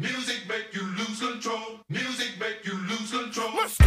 Music make you lose control. Music make you lose control. Let's